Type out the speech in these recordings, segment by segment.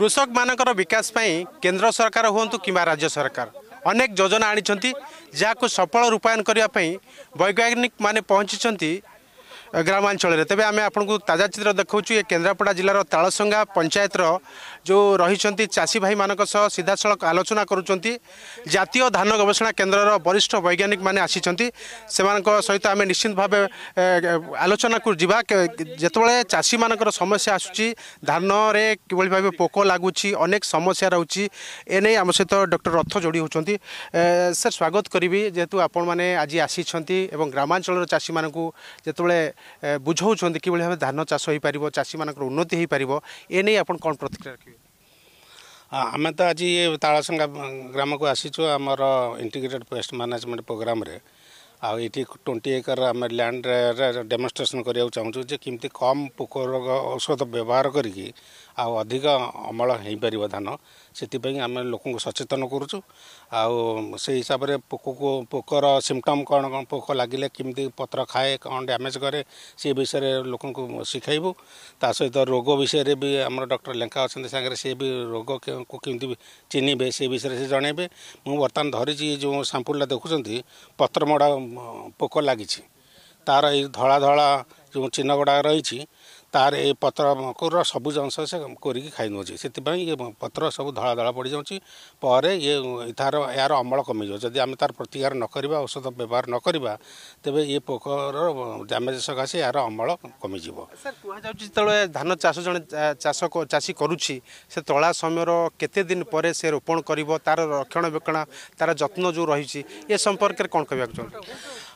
କୃଷକମାନଙ୍କର ବିକାଶ ପାଇଁ କେନ୍ଦ୍ର ସରକାର ହୁଅନ୍ତୁ କିମ୍ବା ରାଜ୍ୟ ସରକାର ଅନେକ ଯୋଜନା ଆଣିଛନ୍ତି ଯାହାକୁ ସଫଳ ରୂପାୟନ କରିବା ପାଇଁ ବୈଜ୍ଞାନିକ ମାନେ ପହଞ୍ଚିଛନ୍ତି ଗ୍ରାମାଞ୍ଚଳରେ। ତେବେ ଆମେ ଆପଣଙ୍କୁ ତାଜା ଚିତ୍ର ଦେଖାଉଛୁ ଏ କେନ୍ଦ୍ରାପଡ଼ା ଜିଲ୍ଲାର ତାଳସଙ୍ଗା ପଞ୍ଚାୟତର ଯେଉଁ ରହିଛନ୍ତି ଚାଷୀ ଭାଇମାନଙ୍କ ସହ ସିଧାସଳଖ ଆଲୋଚନା କରୁଛନ୍ତି। ଜାତୀୟ ଧାନ ଗବେଷଣା କେନ୍ଦ୍ରର ବରିଷ୍ଠ ବୈଜ୍ଞାନିକ ମାନେ ଆସିଛନ୍ତି। ସେମାନଙ୍କ ସହିତ ଆମେ ନିଶ୍ଚିତ ଭାବେ ଆଲୋଚନାକୁ ଯିବା। ଯେତେବେଳେ ଚାଷୀମାନଙ୍କର ସମସ୍ୟା ଆସୁଛି ଧାନରେ କିଭଳି ଭାବେ ପୋକ ଲାଗୁଛି ଅନେକ ସମସ୍ୟା ରହୁଛି ଏ ନେଇ ଆମ ସହିତ ଡକ୍ଟର ରଥ ଯୋଡ଼ି ହେଉଛନ୍ତି। ସାର୍ ସ୍ୱାଗତ କରିବି। ଯେହେତୁ ଆପଣମାନେ ଆଜି ଆସିଛନ୍ତି ଏବଂ ଗ୍ରାମାଞ୍ଚଳର ଚାଷୀମାନଙ୍କୁ ଯେତେବେଳେ ବୁଝାଉଛନ୍ତି କିଭଳି ଭାବେ ଧାନ ଚାଷ ହୋଇପାରିବ ଚାଷୀମାନଙ୍କର ଉନ୍ନତି ହୋଇପାରିବ ଏ ନେଇ ଆପଣ କ'ଣ ପ୍ରତିକ୍ରିୟା ରଖିବେ? ଆମେ ତ ଆଜି ତାଳସଙ୍ଗା ଗ୍ରାମକୁ ଆସିଛୁ ଆମର ଇଣ୍ଟିଗ୍ରେଟେଡ୍ ପେଷ୍ଟ ମ୍ୟାନେଜମେଣ୍ଟ ପ୍ରୋଗ୍ରାମରେ ଆଉ ଏଇଠି ଟ୍ୱେଣ୍ଟି ଏକର ଆମେ ଲ୍ୟାଣ୍ଡରେ ଡେମନଷ୍ଟ୍ରେସନ୍ କରିବାକୁ ଚାହୁଁଛୁ ଯେ କେମିତି କମ୍ ପୋକ ରୋଗ ଔଷଧ ବ୍ୟବହାର କରିକି ଆଉ ଅଧିକ ଅମଳ ହେଇପାରିବ ଧାନ। ସେଥିପାଇଁ ଆମେ ଲୋକଙ୍କୁ ସଚେତନ କରୁଛୁ। ଆଉ ସେଇ ହିସାବରେ ପୋକକୁ ପୋକର ସିମ୍ପଟମ୍ କ'ଣ କ'ଣ ପୋକ ଲାଗିଲେ କେମିତି ପତ୍ର ଖାଏ କ'ଣ ଡ୍ୟାମେଜ୍ କରେ ସେ ବିଷୟରେ ଲୋକଙ୍କୁ ଶିଖାଇବୁ। ତା ସହିତ ରୋଗ ବିଷୟରେ ବି ଆମର ଡକ୍ଟର ଲେଙ୍କା ଅଛନ୍ତି ସାଙ୍ଗରେ ସେ ବି ରୋଗକୁ କେମିତି ଚିହ୍ନିବେ ସେ ବିଷୟରେ ସେ ଜଣାଇବେ। ମୁଁ ବର୍ତ୍ତମାନ ଧରିଛି ଯେଉଁ ସାମ୍ପୁଲଟା ଦେଖୁଛନ୍ତି ପତ୍ରମଡ଼ା ପୋକ ଲାଗିଛି। ତା'ର ଏଇ ଧଳା ଧଳା ଯେଉଁ ଚିହ୍ନ ଗୁଡ଼ାକ ରହିଛି ତାର ଏ ପତ୍ରର ସବୁଜ ଅଂଶ ସେ କରିକି ଖାଇ ନେଉଛି ସେଥିପାଇଁ ଇଏ ପତ୍ର ସବୁ ଧଳା ଧଳା ପଡ଼ିଯାଉଛି ପରେ ଇଏ ତାର ଏହାର ଅମଳ କମିଯିବ। ଯଦି ଆମେ ତାର ପ୍ରତିକାର ନ କରିବା ଔଷଧ ବ୍ୟବହାର ନ କରିବା ତେବେ ଏ ପୋକର ଡ୍ୟାମେଜ ସକାଶେ ଏହାର ଅମଳ କମିଯିବ। ସାର୍ କୁହାଯାଉଛି ଯେତେବେଳେ ଧାନ ଚାଷ ଜଣେ ଚାଷ ଚାଷୀ କରୁଛି ସେ ତଳା ସମୟର କେତେ ଦିନ ପରେ ସେ ରୋପଣ କରିବ ତାର ରକ୍ଷଣାବେକ୍ଷଣ ତାର ଯତ୍ନ ଯେଉଁ ରହିଛି ଏ ସମ୍ପର୍କରେ କ'ଣ କହିବାକୁ ଚାହୁଁଛନ୍ତି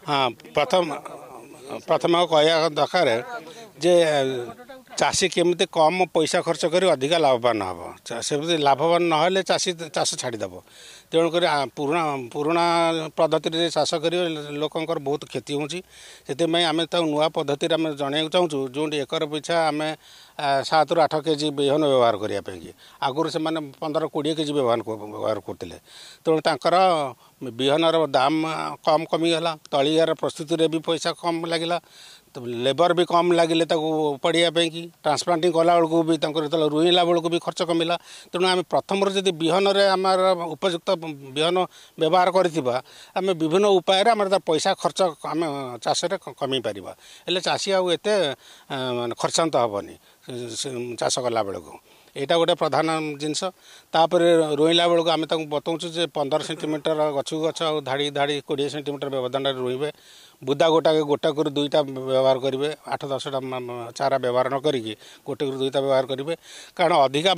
ହଁ ପ୍ରଥମ ପ୍ରଥମେ କହିବା ଦରକାର ଯେ ଚାଷୀ କେମିତି କମ୍ ପଇସା ଖର୍ଚ୍ଚ କରି ଅଧିକା ଲାଭବାନ ହେବ। ଚା- ସେମିତି ଲାଭବାନ ନହେଲେ ଚାଷୀ ଚାଷ ଛାଡ଼ିଦେବ। ତେଣୁକରି ଆ- ପୁରୁଣା ପୁରୁଣା ପଦ୍ଧତିରେ ଚାଷ କରିବେ ଲୋକଙ୍କର ବହୁତ କ୍ଷତି ହେଉଛି ସେଥିପାଇଁ ଆମେ ତାକୁ ନୂଆ ପଦ୍ଧତିରେ ଆମେ ଜଣାଇବାକୁ ଚାହୁଁଛୁ ଯେଉଁଠି ଏକର ପିଛା ଆମେ ଆ, ସାତରୁ ଆଠ କେଜି ବିହନ ବ୍ୟବହାର କରିବା ପାଇଁକି। ଆଗରୁ ସେମାନେ ପନ୍ଦର କୋଡ଼ିଏ କେଜି ବ୍ୟବହାର କ- ବ୍ୟବହାର କରୁଥିଲେ। ତେଣୁ ତାଙ୍କର ବିହନର ଦାମ କମ୍ କମିଗଲା। ତଳିଆର ପ୍ରସ୍ତୁତିରେ ବି ପଇସା କମ୍ ଲାଗିଲା। ତ ଲେବର ବି କମ୍ ଲାଗିଲେ ତାକୁ ପଡ଼ିବା ପାଇଁକି ଟ୍ରାନ୍ସପ୍ଲାଣ୍ଟିଂ କଲାବେଳକୁ ବି ତାଙ୍କର ଯେତେବେଳେ ରୋଇଲା ବେଳକୁ ବି ଖର୍ଚ୍ଚ କମିଲା। ତେଣୁ ଆମେ ପ୍ରଥମରୁ ଯଦି ବିହନରେ ଆମର ଉପଯୁକ୍ତ ବିହନ ବ୍ୟବହାର କରିଥିବା ଆମେ ବିଭିନ୍ନ ଉପାୟରେ ଆମର ତା ପଇସା ଖର୍ଚ୍ଚ ଆମେ ଚାଷରେ କ- କମେଇ ପାରିବା। ହେଲେ ଚାଷୀ ଆଉ ଏତେ ଆ, ମାନେ ଖର୍ଚ୍ଚାନ୍ତ ହେବନି ସେ- ସେ ଚାଷ କଲା ବେଳକୁ। ଏଇଟା ଗୋଟେ ପ୍ରଧାନ ଜିନିଷ। ତାପରେ ରୋଇଲା ବେଳକୁ ଆମେ ତାଙ୍କୁ ବତାଉଛୁ ଯେ ପନ୍ଦର ସେଣ୍ଟିମିଟର ଗଛକୁ ଗଛ ଆଉ ଧାଡ଼ି ଧାଡ଼ି କୋଡ଼ିଏ ସେଣ୍ଟିମିଟର ବ୍ୟବଧାନରେ ରୋଇବେ। ବୁଦା ଗୋଟାକେ ଗୋଟାକରୁ ଦୁଇଟା ବ୍ୟବହାର କରିବେ ଆଠ ଦଶଟା ଚାରା ବ୍ୟବହାର ନ କରିକି ଗୋଟେକରୁ ଦୁଇଟା ବ୍ୟବହାର କରିବେ। କାରଣ ଅଧିକା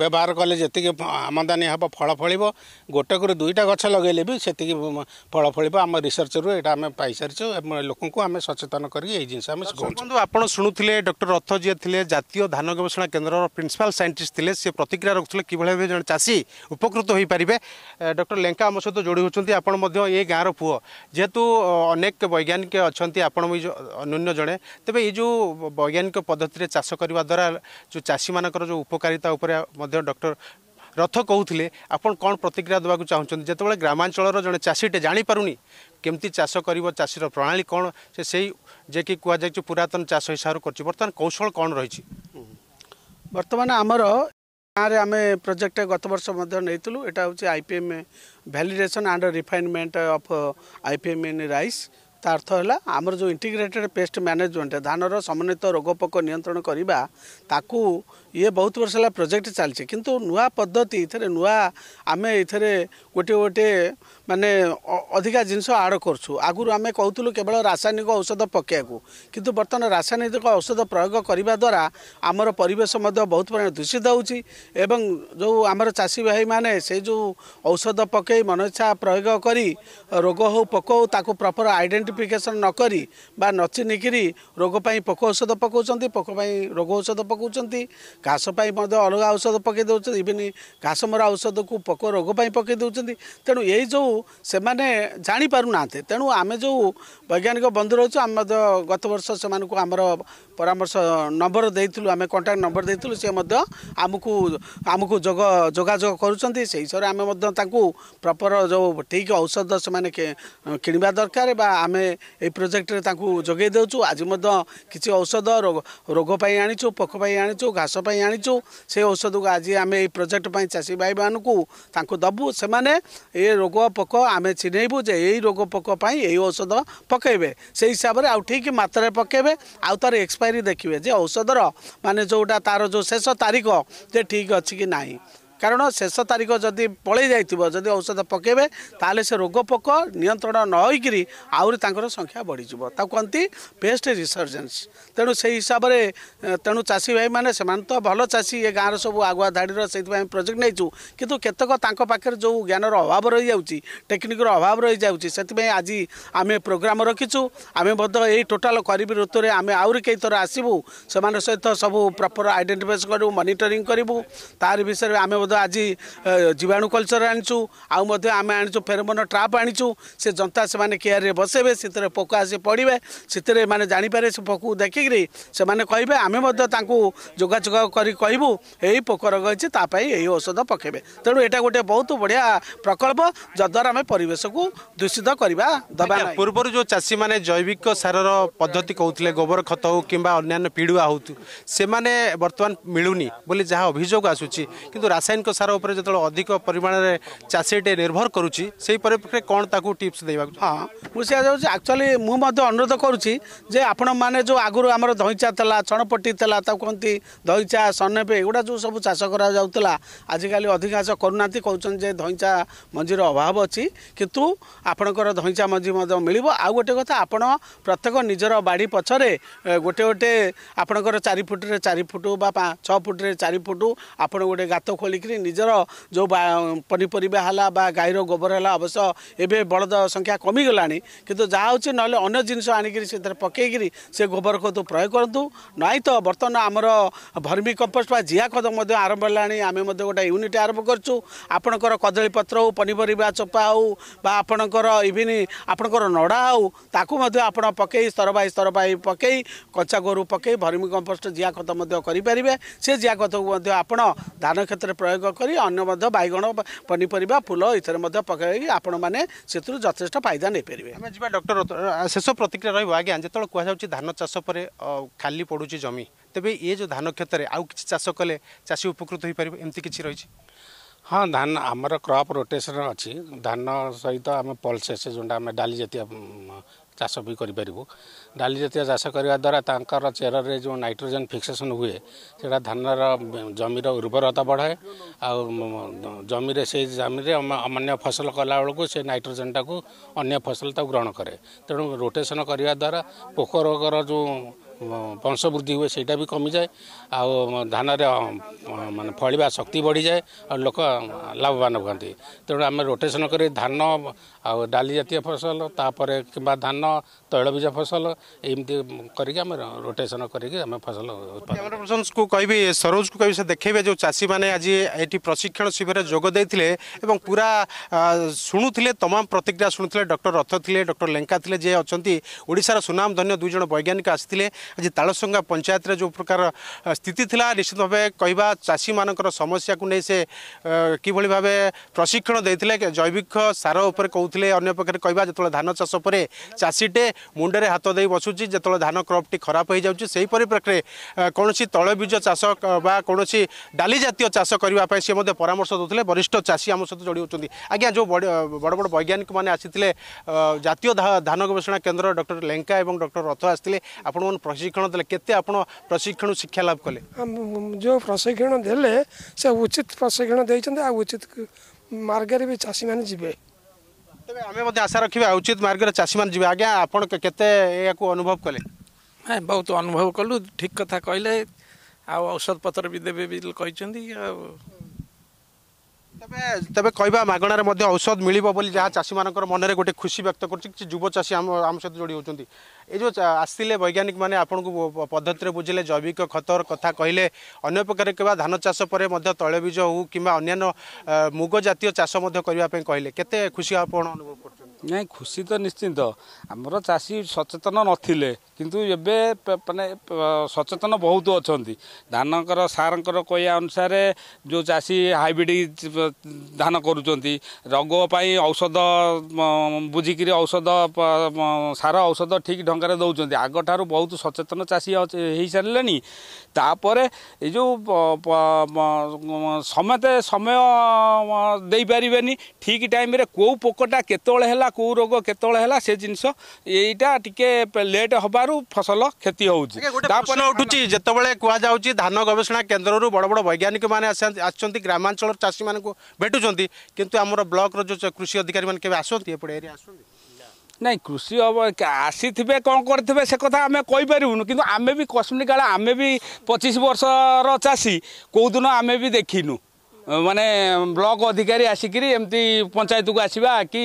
ବ୍ୟବହାର କଲେ ଯେତିକି ଆମଦାନୀ ହେବ ଫଳ ଫଳିବ। ଗୋଟେକରୁ ଦୁଇଟା ଗଛ ଲଗାଇଲେ ବି ସେତିକି ଫଳ ଫଳିବ। ଆମ ରିସର୍ଚ୍ଚରୁ ଏଇଟା ଆମେ ପାଇସାରିଛୁ ଏବଂ ଲୋକଙ୍କୁ ଆମେ ସଚେତନ କରିକି ଏଇ ଜିନିଷ ଆମେ ବନ୍ଧୁ ଆପଣ ଶୁଣୁଥିଲେ ଡକ୍ଟର ରଥ ଯିଏ ଥିଲେ ଜାତୀୟ ଧାନ ଗବେଷଣା କେନ୍ଦ୍ରର ପ୍ରିନ୍ସିପାଲ ସାଇଣ୍ଟିଷ୍ଟ ଥିଲେ ସେ ପ୍ରତିକ୍ରିୟା ରଖୁଥିଲେ କିଭଳି ଭାବେ ଜଣେ ଚାଷୀ ଉପକୃତ ହୋଇପାରିବେ। ଡକ୍ଟର ଲେଙ୍କା ଆମ ସହିତ ଯୋଡ଼ି ହେଉଛନ୍ତି। ଆପଣ ମଧ୍ୟ ଏ ଗାଁର ପୁଅ। ଯେହେତୁ ଅ, ଅନେକ ବୈଜ୍ଞାନିକ ଅଛନ୍ତି ଆପଣ ବି ଯୋ- ଅନ୍ୟ ଜଣେ। ତେବେ ଏଇ ଯେଉଁ ବୈଜ୍ଞାନିକ ପଦ୍ଧତିରେ ଚାଷ କରିବା ଦ୍ୱାରା ଯେଉଁ ଚାଷୀମାନଙ୍କର ଯେଉଁ ଉପକାରିତା ଉପରେ ମଧ୍ୟ ଡକ୍ଟର ରଥ କହୁଥିଲେ ଆପଣ କ'ଣ ପ୍ରତିକ୍ରିୟା ଦେବାକୁ ଚାହୁଁଛନ୍ତି? ଯେତେବେଳେ ଗ୍ରାମାଞ୍ଚଳର ଜଣେ ଚାଷୀଟେ ଜାଣିପାରୁନି କେମିତି ଚାଷ କରିବ ଚାଷୀର ପ୍ରଣାଳୀ କ'ଣ ସେ ସେଇ ଯେ କି କୁହାଯାଇଛି ପୁରାତନ ଚାଷ ହିସାବରେ କରୁଛି। ବର୍ତ୍ତମାନ କୌଶଳ କ'ଣ ରହିଛି? ବର୍ତ୍ତମାନ ଆମର ଗାଁରେ ଆମେ ପ୍ରୋଜେକ୍ଟ ଗତ ବର୍ଷ ମଧ୍ୟ ନେଇଥିଲୁ ଏଇଟା ହେଉଛି I P M validation and refinement of I P M in rice ତା ଅର୍ଥ ହେଲା ଆମର ଯେଉଁ ଇଣ୍ଟିଗ୍ରେଟେଡ୍ ପେଷ୍ଟ ମ୍ୟାନେଜମେଣ୍ଟ ଧାନର ସମନ୍ୱିତ ରୋଗପୋକ ନିୟନ୍ତ୍ରଣ କରିବା ତାକୁ ଇଏ ବହୁତ ବର୍ଷ ହେଲା ପ୍ରୋଜେକ୍ଟ ଚାଲିଛି। କିନ୍ତୁ ନୂଆ ପଦ୍ଧତି ଏଥିରେ ନୂଆ ଆମେ ଏଥିରେ ଗୋଟିଏ ଗୋଟିଏ ମାନେ ଅଧିକା ଜିନିଷ ଆଡ଼ କରୁଛୁ। ଆଗରୁ ଆମେ କହୁଥିଲୁ କେବଳ ରାସାୟନିକ ଔଷଧ ପକାଇବାକୁ। କିନ୍ତୁ ବର୍ତ୍ତମାନ ରାସାୟନିକ ଔଷଧ ପ୍ରୟୋଗ କରିବା ଦ୍ୱାରା ଆମର ପରିବେଶ ମଧ୍ୟ ବହୁତ ପରିମାଣ ଦୂଷିତ ହେଉଛି ଏବଂ ଯେଉଁ ଆମର ଚାଷୀ ଭାଇମାନେ ସେଇ ଯେଉଁ ଔଷଧ ପକାଇ ମନଇଚ୍ଛା ପ୍ରୟୋଗ କରି ରୋଗ ହେଉ ପୋକ ହେଉ ତାକୁ ପ୍ରପର ଆଇଡେଣ୍ଟିଫିକେସନ୍ ନ କରି ବା ନ ଚିହ୍ନିକିରି ରୋଗ ପାଇଁ ପୋକ ଔଷଧ ପକାଉଛନ୍ତି ପୋକ ପାଇଁ ରୋଗ ଔଷଧ ପକାଉଛନ୍ତି ଘାସ ପାଇଁ ମଧ୍ୟ ଅଲଗା ଔଷଧ ପକାଇ ଦେଉଛନ୍ତି ଇଭିନ୍ ଘାସ ମରା ଔଷଧକୁ ପୋକ ରୋଗ ପାଇଁ ପକାଇ ଦେଉଛନ୍ତି। ତେଣୁ ଏଇ ଯେଉଁ ସେମାନେ ଜାଣିପାରୁନାହାନ୍ତି ତେଣୁ ଆମେ ଯେଉଁ ବୈଜ୍ଞାନିକ ବନ୍ଧୁ ରହିଛୁ ଆମେ ମଧ୍ୟ ଗତ ବର୍ଷ ସେମାନଙ୍କୁ ଆମର ପରାମର୍ଶ ନମ୍ବର ଦେଇଥିଲୁ ଆମେ କଣ୍ଟାକ୍ଟ ନମ୍ବର ଦେଇଥିଲୁ ସେ ମଧ୍ୟ ଆମକୁ ଆମକୁ ଯୋଗ ଯୋଗାଯୋଗ କରୁଛନ୍ତି। ସେହି ହିସାବରେ ଆମେ ମଧ୍ୟ ତାଙ୍କୁ ପ୍ରପର ଯେଉଁ ଠିକ୍ ଔଷଧ ସେମାନେ କିଣିବା ଦରକାର ବା ଆମେ ଆମେ ଏଇ ପ୍ରୋଜେକ୍ଟରେ ତାଙ୍କୁ ଯୋଗାଇ ଦେଉଛୁ। ଆଜି ମଧ୍ୟ କିଛି ଔଷଧ ରୋଗ ରୋଗ ପାଇଁ ଆଣିଛୁ ପୋକ ପାଇଁ ଆଣିଛୁ ଘାସ ପାଇଁ ଆଣିଛୁ। ସେ ଔଷଧକୁ ଆଜି ଆମେ ଏଇ ପ୍ରୋଜେକ୍ଟ ପାଇଁ ଚାଷୀ ଭାଇମାନଙ୍କୁ ତାଙ୍କୁ ଦେବୁ। ସେମାନେ ଏ ରୋଗ ପୋକ ଆମେ ଚିହ୍ନେଇବୁ ଯେ ଏଇ ରୋଗ ପୋକ ପାଇଁ ଏଇ ଔଷଧ ପକାଇବେ। ସେଇ ହିସାବରେ ଆଉ ଠିକ୍ ମାତ୍ରାରେ ପକାଇବେ। ଆଉ ତାର ଏକ୍ସପାୟରି ଦେଖିବେ ଯେ ଔଷଧର ମାନେ ଯେଉଁଟା ତାର ଯେଉଁ ଶେଷ ତାରିଖ ଯେ ଠିକ୍ ଅଛି କି ନାହିଁ। କାରଣ ଶେଷ ତାରିଖ ଯଦି ପଳେଇ ଯାଇଥିବ ଯଦି ଔଷଧ ପକାଇବେ ତାହେଲେ ସେ ରୋଗ ପୋକ ନିୟନ୍ତ୍ରଣ ନ ହୋଇକିରି ଆହୁରି ତାଙ୍କର ସଂଖ୍ୟା ବଢ଼ିଯିବ। ତାକୁ କହନ୍ତି ପେଷ୍ଟ ରିସର୍ଜେନ୍ସ ତେଣୁ ସେଇ ହିସାବରେ ତେଣୁ ଚାଷୀ ଭାଇମାନେ ସେମାନେ ତ ଭଲ ଚାଷୀ ଏ ଗାଁର ସବୁ ଆଗୁଆ ଧାଡ଼ିର ସେଇଥିପାଇଁ ପ୍ରୋଜେକ୍ଟ ନେଇଛୁ କିନ୍ତୁ କେତେକ ତାଙ୍କ ପାଖରେ ଯେଉଁ ଜ୍ଞାନର ଅଭାବ ରହିଯାଉଛି ଟେକ୍ନିକ୍ର ଅଭାବ ରହିଯାଉଛି ସେଥିପାଇଁ ଆଜି ଆମେ ପ୍ରୋଗ୍ରାମ ରଖିଛୁ। ଆମେ ମଧ୍ୟ ଏଇ ଟୋଟାଲ୍ କରିବି ଋତୁରେ ଆମେ ଆହୁରି କେଇ ଥର ଆସିବୁ ସେମାନଙ୍କ ସହିତ ସବୁ ପ୍ରପର ଆଇଡେଣ୍ଟିଫାଇସ୍ କରିବୁ ମନିଟରିଂ କରିବୁ। ତାରି ବିଷୟରେ ଆମେ ମଧ୍ୟ ଆଜି ଏ, ଜୀବାଣୁ କଲଚର ଆଣିଛୁ ଆଉ ମଧ୍ୟ ଆମେ ଆଣିଛୁ ଫେରମୋନ ଟ୍ରାପ୍ ଆଣିଛୁ ସେ ଜନ୍ତା ସେମାନେ କେୟାରରେ ବସେଇବେ ସେଥିରେ ପୋକ ଆସି ପଡ଼ିବେ ସେଥିରେ ମାନେ ଜାଣିପାରେ ସେ ପୋକକୁ ଦେଖିକିରି ସେମାନେ କହିବେ ଆମେ ମଧ୍ୟ ତାଙ୍କୁ ଯୋଗାଯୋଗ କରି କହିବୁ ଏଇ ପୋକ ରୋଗ ହେଇଛି ତା ପାଇଁ ଏଇ ଔଷଧ ପକାଇବେ। ତେଣୁ ଏଇଟା ଗୋଟେ ବହୁତ ବଢ଼ିଆ ପ୍ରକଳ୍ପ ଯଦ୍ୱାରା ଆମେ ପରିବେଶକୁ ଦୂଷିତ କରିବା ଦେବା ଆଜ୍ଞା, ନାହିଁ। ପୂର୍ବରୁ ଯେଉଁ ଚାଷୀମାନେ ଜୈବିକ ସାରର ପଦ୍ଧତି କହୁଥିଲେ ଗୋବର ଖତ ହେଉ କିମ୍ବା ଅନ୍ୟାନ୍ୟ ପିଡ଼ୁଆ ହେଉ ସେମାନେ ବର୍ତ୍ତମାନ ମିଳୁନି ବୋଲି ଯାହା ଅଭିଯୋଗ ଆସୁଛି କିନ୍ତୁ ରାସାୟନିକ ସାର ଉପରେ ଯେତେବେଳେ ଅଧିକ ପରିମାଣରେ ଚାଷୀଟେ ନିର୍ଭର କରୁଛି ସେହି ପରିପ୍ରେକ୍ଷୀରେ କ'ଣ ତାକୁ ଟିପ୍ସ ଦେବାକୁ ହଁ ମୁଁ ସେଇଆ ଯାଉଛି। ଆକ୍ଚୁଆଲି ମୁଁ ମଧ୍ୟ ଅନୁରୋଧ କରୁଛି ଯେ ଆପଣମାନେ ଯେଉଁ ଆଗରୁ ଆମର ଦହିଚା ଥିଲା ଛଣପଟି ଥିଲା ତାକୁ କହନ୍ତି ଦହିଚା ସନେପେ ଏଗୁଡ଼ା ଯେଉଁ ସବୁ ଚାଷ କରାଯାଉଥିଲା ଆଜିକାଲି ଅଧିକାଂଶ କରୁନାହାନ୍ତି କହୁଛନ୍ତି ଯେ ଦହିଚା ମଞ୍ଜିର ଅଭାବ ଅଛି। କିନ୍ତୁ ଆପଣଙ୍କର ଦହିଚା ମଞ୍ଜି ମଧ୍ୟ ମିଳିବ। ଆଉ ଗୋଟେ କଥା ଆପଣ ପ୍ରତ୍ୟେକ ନିଜର ବାଡ଼ି ପଛରେ ଗୋଟେ ଗୋଟେ ଆପଣଙ୍କର ଚାରି ଫୁଟରେ ଚାରି ଫୁଟ ବା ଛଅ ଫୁଟରେ ଚାରି ଫୁଟ ଆପଣ ଗୋଟେ ଗାତ ଖୋଳିକିରି ନିଜର ଯେଉଁ ପନିପରିବା ହେଲା ବା ଗାଈର ଗୋବର ହେଲା ଅବଶ୍ୟ ଏବେ ବଳଦ ସଂଖ୍ୟା କମିଗଲାଣି। କିନ୍ତୁ ଯାହା ହେଉଛି ନହେଲେ ଅନ୍ୟ ଜିନିଷ ଆଣିକିରି ସେଥିରେ ପକେଇକିରି ସେ ଗୋବର ଖତ ପ୍ରୟୋଗ କରନ୍ତୁ। ନାଇଁ ତ ବର୍ତ୍ତମାନ ଆମର ଭର୍ମି କମ୍ପୋଷ୍ଟ ବା ଜିଆ ଖତ ମଧ୍ୟ ଆରମ୍ଭ ହେଲାଣି। ଆମେ ମଧ୍ୟ ଗୋଟେ ୟୁନିଟ୍ ଆରମ୍ଭ କରିଛୁ। ଆପଣଙ୍କର କଦଳୀ ପତ୍ର ହେଉ ପନିପରିବା ଚୋପା ହେଉ ବା ଆପଣଙ୍କର ଇଭିନ୍ ଆପଣଙ୍କର ନଡ଼ା ହେଉ ତାକୁ ମଧ୍ୟ ଆପଣ ପକେଇ ସ୍ତର ବାଇ ସ୍ତର ବାଇ ପକେଇ କଞ୍ଚା ଗୋରୁ ପକେଇ ଭର୍ମି କମ୍ପୋଷ୍ଟ ଜିଆ ଖତ ମଧ୍ୟ କରିପାରିବେ। ସେ ଜିଆ ଖତକୁ ମଧ୍ୟ ଆପଣ ଧାନ କ୍ଷେତ୍ରରେ ପ୍ରୟୋଗ କରି ଅନ୍ୟ ମଧ୍ୟ ବାଇଗଣ ପନିପରିବା ଫୁଲ ଏଥିରେ ମଧ୍ୟ ପକାଇ ଆପଣମାନେ ସେଥିରୁ ଯଥେଷ୍ଟ ଫାଇଦା ନେଇପାରିବେ। ଆମେ ଯିବା ଡକ୍ଟର ଶେଷ ପ୍ରତିକ୍ରିୟା ରହିବ। ଆଜ୍ଞା ଯେତେବେଳେ କୁହାଯାଉଛି ଧାନ ଚାଷ ପରେ ଖାଲି ପଡ଼ୁଛି ଜମି ତେବେ ଏ ଯେଉଁ ଧାନ କ୍ଷେତ୍ରରେ ଆଉ କିଛି ଚାଷ କଲେ ଚାଷୀ ଉପକୃତ ହୋଇପାରିବ? ଏମିତି କିଛି ରହିଛି? ହଁ ଧାନ ଆମର କ୍ରପ୍ ରୋଟେସନ୍ ଅଛି। ଧାନ ସହିତ ଆମେ ପଲ୍ସେସ୍ ଯେଉଁଟା ଆମେ ଡାଲି ଜାତୀୟ ଚାଷ ବି କରିପାରିବୁ। ଡାଲି ଜାତୀୟ ଚାଷ କରିବା ଦ୍ୱାରା ତାଙ୍କର ଚେରରେ ଯେଉଁ ନାଇଟ୍ରୋଜେନ୍ ଫିକ୍ସେସନ୍ ହୁଏ ସେଇଟା ଧାନର ଜମିର ଉର୍ବରତା ବଢ଼ାଏ। ଆଉ ଜମିରେ ସେଇ ଜମିରେ ଅନ୍ୟ ଫସଲ କଲାବେଳକୁ ସେ ନାଇଟ୍ରୋଜେନ୍ଟାକୁ ଅନ୍ୟ ଫସଲ ତାକୁ ଗ୍ରହଣ କରେ। ତେଣୁ ରୋଟେସନ୍ କରିବା ଦ୍ୱାରା ପୋକ ରୋଗର ଯେଉଁ ବଂଶ ବୃଦ୍ଧି ହୁଏ ସେଇଟା ବି କମିଯାଏ। ଆଉ ଧାନରେ ମାନେ ଫଳିବା ଶକ୍ତି ବଢ଼ିଯାଏ ଆଉ ଲୋକ ଲାଭବାନ ହୁଅନ୍ତି। ତେଣୁ ଆମେ ରୋଟେସନ୍ କରି ଧାନ ଆଉ ଡାଲି ଜାତୀୟ ଫସଲ ତାପରେ କିମ୍ବା ଧାନ ତୈଳବୀଜ ଫସଲ ଏମିତି କରିକି ଆମେ ରୋଟେସନ୍ କରିକି ଆମେ ଫସଲ ଉତ୍ପାଦନ କ୍ୟାମେରା ପର୍ସନ୍ସକୁ କହିବି ସରୋଜକୁ କହିବି ସେ ଦେଖେଇବେ ଯେଉଁ ଚାଷୀମାନେ ଆଜି ଏଠି ପ୍ରଶିକ୍ଷଣ ଶିବିରରେ ଯୋଗ ଦେଇଥିଲେ ଏବଂ ପୁରା ଶୁଣୁଥିଲେ ତମାମ ପ୍ରତିକ୍ରିୟା ଶୁଣୁଥିଲେ ଡକ୍ଟର ରଥ ଥିଲେ ଡକ୍ଟର ଲେଙ୍କା ଥିଲେ ଯିଏ ଅଛନ୍ତି ଓଡ଼ିଶାର ସୁନାମ ଧନ୍ୟ ଦୁଇ ଜଣ ବୈଜ୍ଞାନିକ ଆସିଥିଲେ। ଆଜି ତାଳସଙ୍ଗା ପଞ୍ଚାୟତରେ ଯେଉଁ ପ୍ରକାର ଆ, ସ୍ଥିତି ଥିଲା ନିଶ୍ଚିତ ଭାବେ କହିବା ଚାଷୀମାନଙ୍କର ସମସ୍ୟାକୁ ନେଇ ସେ ଆ, କିଭଳି ଭାବେ ପ୍ରଶିକ୍ଷଣ ଦେଇଥିଲେ ଜୈବିକ ସାର ଉପରେ କହୁଥିଲେ ଅନ୍ୟ ପକ୍ଷରେ କହିବା ଯେତେବେଳେ ଧାନ ଚାଷ ପରେ ଚାଷୀଟେ ମୁଣ୍ଡରେ ହାତ ଦେଇ ବସୁଛି ଯେତେବେଳେ ଧାନ କ୍ରପ୍ଟି ଖରାପ ହୋଇଯାଉଛି ସେହି ପରିପ୍ରେକ୍ଷୀରେ ଆ, କୌଣସି ତୈଳବୀଜ ଚାଷ କ- ବା କୌଣସି ଡାଲି ଜାତୀୟ ଚାଷ କରିବା ପାଇଁ ସେ ମଧ୍ୟ ପରାମର୍ଶ ଦେଉଥିଲେ ବରିଷ୍ଠ ଚାଷୀ ଆମ ସହିତ ଯୋଡ଼ି ହେଉଛନ୍ତି। ଆଜ୍ଞା ଯେଉଁ ବଡ଼ ବଡ଼ ବଡ଼ ବୈଜ୍ଞାନିକମାନେ ଆସିଥିଲେ ଅ, ଜାତୀୟ ଧା- ଧାନ ଗବେଷଣା କେନ୍ଦ୍ର ଡକ୍ଟର ଲେଙ୍କା ଏବଂ ଡକ୍ଟର ରଥ ଆସିଥିଲେ ଆପଣମାନେ ପ୍ରଶିକ୍ଷଣ ଦେଲେ କେତେ ଆପଣ ପ୍ରଶିକ୍ଷଣ ଶିକ୍ଷା ଲାଭ କଲେ? ଆମ- ଯେଉଁ ପ୍ରଶିକ୍ଷଣ ଦେଲେ ସେ ଉଚିତ ପ୍ରଶିକ୍ଷଣ ଦେଇଛନ୍ତି ଆଉ ଉଚିତ ମାର୍ଗରେ ବି ଚାଷୀମାନେ ଯିବେ। ତେବେ ଆମେ ମଧ୍ୟ ଆଶା ରଖିବା ଉଚିତ ମାର୍ଗରେ ଚାଷୀମାନେ ଯିବେ। ଆଜ୍ଞା ଆପଣ କେ- କେତେ ଏହାକୁ ଅନୁଭବ କଲେ? ହଁ ବହୁତ ଅନୁଭବ କଲୁ ଠିକ୍ କଥା କହିଲେ ଆଉ ଔଷଧ ପତ୍ର ବି ଦେବେ ବି କହିଛନ୍ତି ଆଉ ତେବେ ତେବେ କହିବା ମାଗଣାରେ ମଧ୍ୟ ଔଷଧ ମିଳିବ ବୋଲି ଯାହା ଚାଷୀମାନଙ୍କର ମନରେ ଗୋଟେ ଖୁସି ବ୍ୟକ୍ତ କରୁଛି କିଛି ଯୁବ ଚାଷୀ ଆମ ଆମ ସହିତ ଯୋଡ଼ି ହେଉଛନ୍ତି। ଏଇ ଯେଉଁ ଆସିଥିଲେ ବୈଜ୍ଞାନିକମାନେ ଆପଣଙ୍କୁ ପଦ୍ଧତିରେ ବୁଝିଲେ ଜୈବିକ ଖତର କଥା କହିଲେ ଅନ୍ୟ ପ୍ରକାର କିମ୍ବା ଧାନ ଚାଷ ପରେ ମଧ୍ୟ ତୈଳବୀଜ ହେଉ କିମ୍ବା ଅନ୍ୟାନ୍ୟ ମୁଗ ଜାତୀୟ ଚାଷ ମଧ୍ୟ କରିବା ପାଇଁ କହିଲେ। କେତେ ଖୁସି ଆପଣ ଅନୁଭବ କରୁଛନ୍ତି? ନାଇଁ ଖୁସି ତ ନିଶ୍ଚିନ୍ତ। ଆମର ଚାଷୀ ସଚେତନ ନଥିଲେ କିନ୍ତୁ ଏବେ ମାନେ ସଚେତନ ବହୁତ ଅଛନ୍ତି। ଧାନଙ୍କର ସାରଙ୍କର କହିବା ଅନୁସାରେ ଯେଉଁ ଚାଷୀ ହାଇବ୍ରିଡ଼ ଧାନ କରୁଛନ୍ତି ରୋଗ ପାଇଁ ଔଷଧ ବୁଝିକିରି ଔଷଧ ସାର ଔଷଧ ଠିକ୍ ଢଙ୍ଗରେ ଦେଉଛନ୍ତି। ଆଗଠାରୁ ବହୁତ ସଚେତନ ଚାଷୀ ହେଇସାରିଲେଣି। ତାପରେ ଏଇ ଯେଉଁ ସମସ୍ତେ ସମୟ ଦେଇପାରିବେନି ଠିକ୍ ଟାଇମ୍ରେ କେଉଁ ପୋକଟା କେତେବେଳେ ହେଲା କେଉଁ ରୋଗ କେତେବେଳେ ହେଲା ସେ ଜିନିଷ ଏଇଟା ଟିକେ ଲେଟ୍ ହେବାରୁ ଫସଲ କ୍ଷତି ହେଉଛି। ପ୍ରଶ୍ନ ଉଠୁଛି ଯେତେବେଳେ କୁହାଯାଉଛି ଧାନ ଗବେଷଣା କେନ୍ଦ୍ରରୁ ବଡ଼ ବଡ଼ ବୈଜ୍ଞାନିକ ମାନେ ଆସନ୍ତି- ଆସିଛନ୍ତି ଗ୍ରାମାଞ୍ଚଳର ଚାଷୀମାନଙ୍କୁ ଭେଟୁଛନ୍ତି କିନ୍ତୁ ଆମର ବ୍ଲକର ଯେଉଁ କୃଷି ଅଧିକାରୀ ମାନେ କେବେ ଆସନ୍ତି ଏପଟେ ଏରିଆ ଆସନ୍ତି? ନାଇଁ କୃଷି ଆସିଥିବେ କ'ଣ କରିଥିବେ ସେ କଥା ଆମେ କହିପାରିବୁନୁ। କିନ୍ତୁ ଆମେ ବି କଶ୍ମୀର କାଳ ଆମେ ବି ପଚିଶ ବର୍ଷର ଚାଷୀ କେଉଁଦିନ ଆମେ ବି ଦେଖିନୁ। ମାନେ ବ୍ଲକ ଅଧିକାରୀ ଆସିକିରି ଏମିତି ପଞ୍ଚାୟତକୁ ଆସିବା କି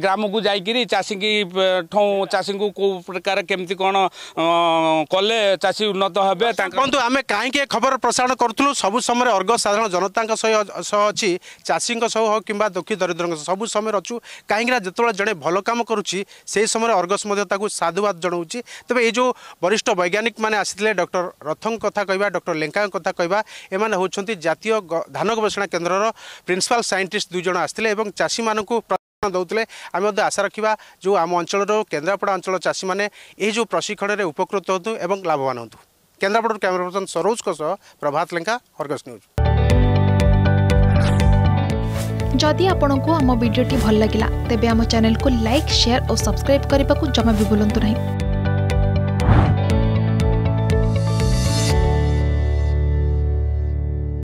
ଗ୍ରାମକୁ ଯାଇକିରି ଚାଷୀକି ଠଉ ଚାଷୀଙ୍କୁ କେଉଁ ପ୍ରକାର କେମିତି କ'ଣ ଅ, କଲେ ଚାଷୀ ଉନ୍ନତ ହେବେ ତାଙ୍କ ବନ୍ଧୁ ଆମେ କାହିଁକି ଏ ଖବର ପ୍ରସାରଣ କରୁଥିଲୁ? ସବୁ ସମୟରେ ଅର୍ଗ ସାଧାରଣ ଜନତାଙ୍କ ସହ ସହ ଅଛି ଚାଷୀଙ୍କ ସହ ହଉ କିମ୍ବା ଦୁଃଖୀ ଦରିଦ୍ରଙ୍କ ସହ ସବୁ ସମୟରେ ଅଛୁ। କାହିଁକିନା ଯେତେବେଳେ ଜଣେ ଭଲ କାମ କରୁଛି ସେହି ସମୟରେ ଅର୍ଗସ ମଧ୍ୟ ତାକୁ ସାଧୁବାଦ ଜଣାଉଛି। ତେବେ ଏଇ ଯେଉଁ ବରିଷ୍ଠ ବୈଜ୍ଞାନିକ ମାନେ ଆସିଥିଲେ ଡକ୍ଟର ରଥଙ୍କ କଥା କହିବା ଡକ୍ଟର ଲେଙ୍କାଙ୍କ କଥା କହିବା ଏମାନେ ହେଉଛନ୍ତି ଜାତୀୟ ଗ- ଧାନ ଗବେଷଣା গবেষণা কেন্দ্রর প্রিন্সিপাল সাইন্টিস্ট দুইজন আসলে এবং চাষীমানকু ଦେଉଥିଲେ ଆମେ ମଧ୍ୟ ଆଶା ରଖିବା ଯେଉଁ ଆମ ଅଞ୍ଚଳର କେନ୍ଦ୍ରାପଡ଼ା ଅଞ୍ଚଳ ଚାଷୀମାନେ ଏହି ଯେଉଁ ପ୍ରଶିକ୍ଷଣରେ ଉପକୃତ ହୁଅନ୍ତୁ ଏବଂ ଲାଭବାନ ହୁଅନ୍ତୁ କେନ୍ଦ୍ରାପଡ଼ାରୁ କ୍ୟାମେରା ପର୍ସନ୍ ସରୋଜଙ୍କ ସହ ପ୍ରଭାତ ଲେଙ୍କା ହରଗସ୍ ନ୍ୟୁଜ୍ ଯଦି ଆପଣଙ୍କୁ ଆମ ଭିଡ଼ିଓଟି ଭଲ ଲାଗିଲା ତେବେ ଆମ ଚ୍ୟାନେଲକୁ ଲାଇକ୍ ସେୟାର ଓ ସବସ୍କ୍ରାଇବ୍ କରିବାକୁ ଜମା ବି ଭୁଲନ୍ତୁ ନାହିଁ